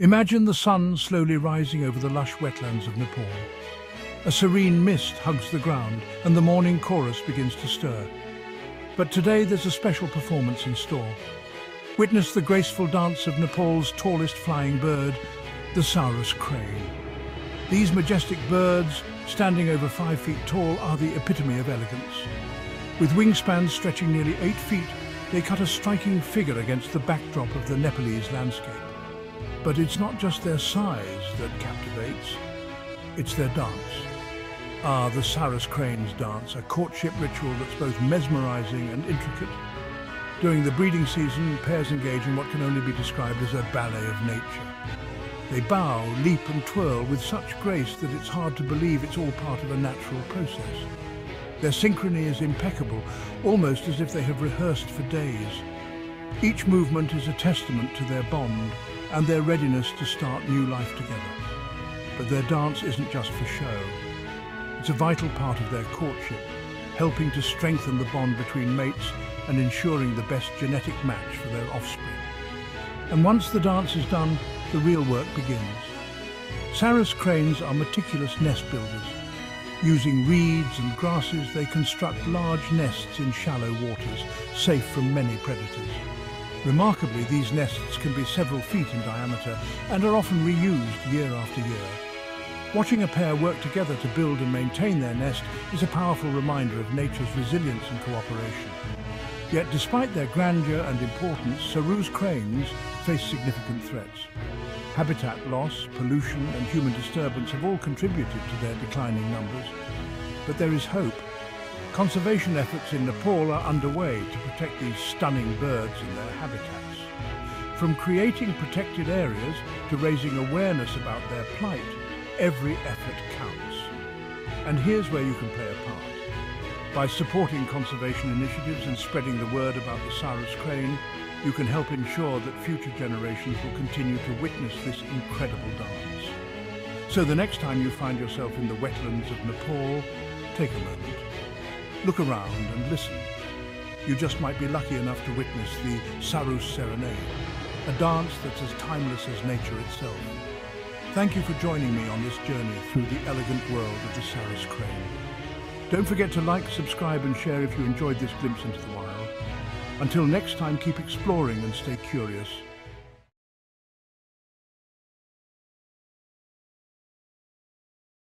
Imagine the sun slowly rising over the lush wetlands of Nepal. A serene mist hugs the ground and the morning chorus begins to stir. But today there's a special performance in store. Witness the graceful dance of Nepal's tallest flying bird, the Sarus crane. These majestic birds, standing over five feet tall, are the epitome of elegance. With wingspans stretching nearly eight feet, they cut a striking figure against the backdrop of the Nepalese landscape. But it's not just their size that captivates, it's their dance. Ah, the Sarus Crane's dance, a courtship ritual that's both mesmerizing and intricate. During the breeding season, pairs engage in what can only be described as a ballet of nature. They bow, leap and twirl with such grace that it's hard to believe it's all part of a natural process. Their synchrony is impeccable, almost as if they have rehearsed for days. Each movement is a testament to their bond and their readiness to start new life together. But their dance isn't just for show. It's a vital part of their courtship, helping to strengthen the bond between mates and ensuring the best genetic match for their offspring. And once the dance is done, the real work begins. Sarus cranes are meticulous nest builders. Using reeds and grasses, they construct large nests in shallow waters, safe from many predators. Remarkably, these nests can be several feet in diameter and are often reused year after year. Watching a pair work together to build and maintain their nest is a powerful reminder of nature's resilience and cooperation. Yet despite their grandeur and importance, Sarus cranes face significant threats. Habitat loss, pollution and human disturbance have all contributed to their declining numbers. But there is hope. Conservation efforts in Nepal are underway to protect these stunning birds and their habitats. From creating protected areas to raising awareness about their plight, every effort counts. And here's where you can play a part. By supporting conservation initiatives and spreading the word about the Sarus crane, you can help ensure that future generations will continue to witness this incredible dance. So the next time you find yourself in the wetlands of Nepal, take a moment. Look around and listen. You just might be lucky enough to witness the Sarus Serenade, a dance that's as timeless as nature itself. Thank you for joining me on this journey through the elegant world of the Sarus crane. Don't forget to like, subscribe and share if you enjoyed this glimpse into the wild. Until next time, keep exploring and stay curious.